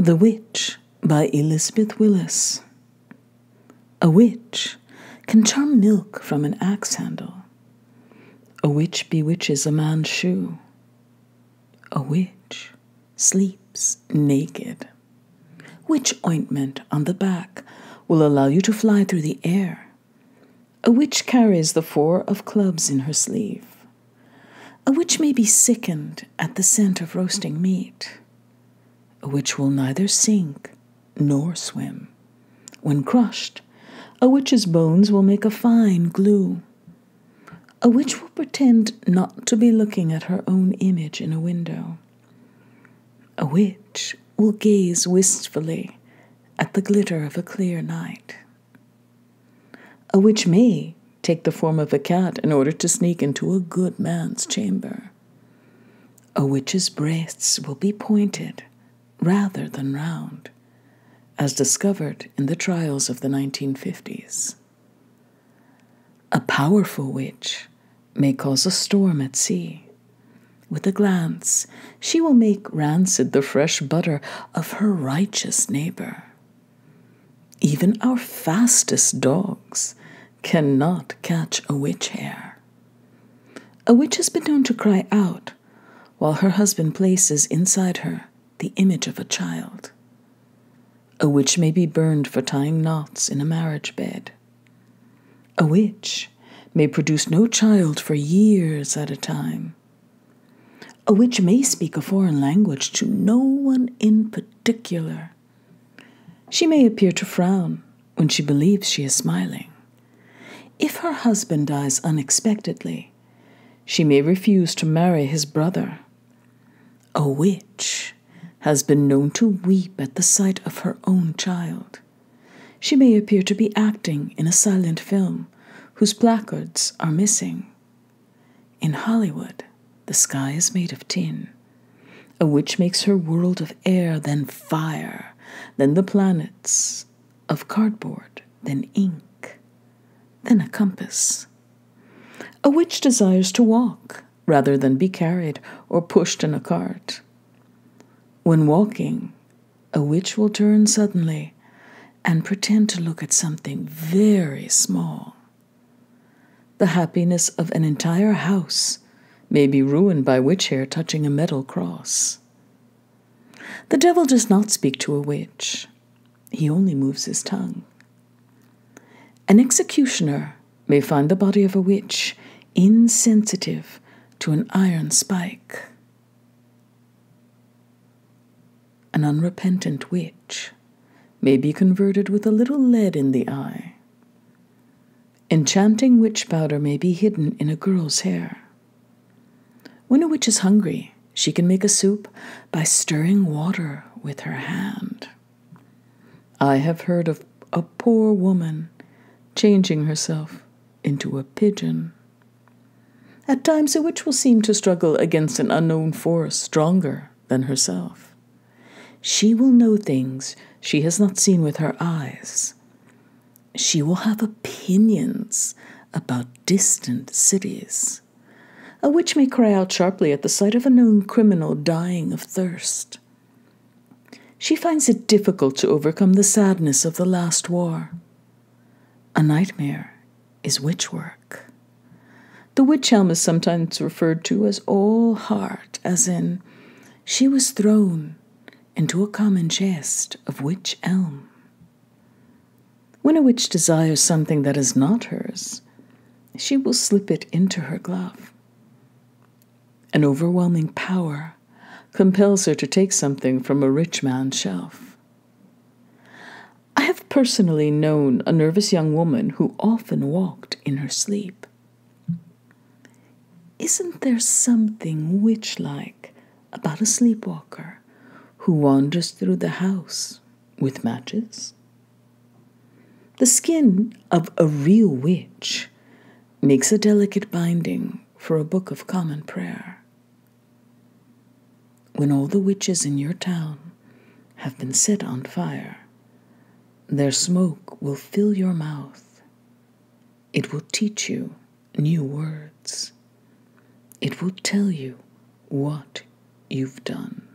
The Witch by Elizabeth Willis. A witch can charm milk from an axe handle. A witch bewitches a man's shoe. A witch sleeps naked. Witch ointment on the back will allow you to fly through the air. A witch carries the four of clubs in her sleeve. A witch may be sickened at the scent of roasting meat. A witch will neither sink nor swim. When crushed, a witch's bones will make a fine glue. A witch will pretend not to be looking at her own image in a window. A witch will gaze wistfully at the glitter of a clear night. A witch may take the form of a cat in order to sneak into a good man's chamber. A witch's breasts will be pointed rather than round, as discovered in the trials of the 1950s. A powerful witch may cause a storm at sea. With a glance, she will make rancid the fresh butter of her righteous neighbor. Even our fastest dogs cannot catch a witch hare. A witch has been known to cry out while her husband places inside her the image of a child. A witch may be burned for tying knots in a marriage bed. A witch may produce no child for years at a time. A witch may speak a foreign language to no one in particular. She may appear to frown when she believes she is smiling. If her husband dies unexpectedly, she may refuse to marry his brother. A witch has been known to weep at the sight of her own child. She may appear to be acting in a silent film whose placards are missing. In Hollywood, the sky is made of tin. A witch makes her world of air, then fire, then the planets, of cardboard, then ink then a compass. A witch desires to walk rather than be carried or pushed in a cart. When walking, a witch will turn suddenly and pretend to look at something very small. The happiness of an entire house may be ruined by witch hair touching a metal cross. The devil does not speak to a witch, he only moves his tongue. An executioner may find the body of a witch insensitive to an iron spike. An unrepentant witch may be converted with a little lead in the eye. Enchanting witch powder may be hidden in a girl's hair. When a witch is hungry, she can make a soup by stirring water with her hand. I have heard of a poor woman changing herself into a pigeon. At times, a witch will seem to struggle against an unknown force stronger than herself. She will know things she has not seen with her eyes. She will have opinions about distant cities. A witch may cry out sharply at the sight of a known criminal dying of thirst. She finds it difficult to overcome the sadness of the last war. A nightmare is witch work. The witch elm is sometimes referred to as all heart, as in, she was thrown into a common chest of witch elm. When a witch desires something that is not hers, she will slip it into her glove. An overwhelming power compels her to take something from a rich man's shelf I have personally known a nervous young woman who often walked in her sleep. Isn't there something witch like about a sleepwalker who wanders through the house with matches? The skin of a real witch makes a delicate binding for a book of common prayer. When all the witches in your town have been set on fire, their smoke will fill your mouth. It will teach you new words. It will tell you what you've done.